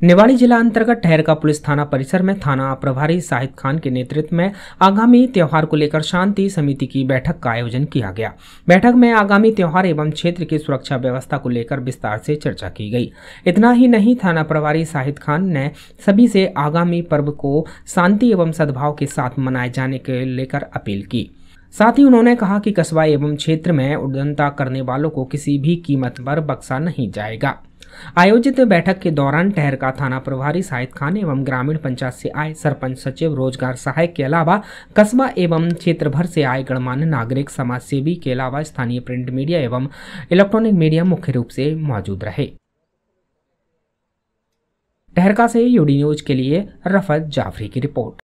निवाड़ी जिला अंतर्गत ठहरका पुलिस थाना परिसर में थाना प्रभारी शाहिद खान के नेतृत्व में आगामी त्यौहार को लेकर शांति समिति की बैठक का आयोजन किया गया। बैठक में आगामी त्यौहार एवं क्षेत्र की सुरक्षा व्यवस्था को लेकर विस्तार से चर्चा की गई। इतना ही नहीं, थाना प्रभारी साहिद खान ने सभी से आगामी पर्व को शांति एवं सद्भाव के साथ मनाए जाने के लेकर अपील की। साथ ही उन्होंने कहा कि कस्बा एवं क्षेत्र में उद्दंता करने वालों को किसी भी कीमत पर बख्शा नहीं जाएगा। आयोजित बैठक के दौरान ठहरका थाना प्रभारी शाहिद खान एवं ग्रामीण पंचायत से आए सरपंच सचिव, रोज़गार सहायक के अलावा कस्बा एवं क्षेत्र भर से आए गणमान्य नागरिक समाज सेवी के अलावा स्थानीय प्रिंट मीडिया एवं इलेक्ट्रॉनिक मीडिया मुख्य रूप से मौजूद रहे। ठहरका से यूडी न्यूज़ के लिए रफत जाफरी की रिपोर्ट।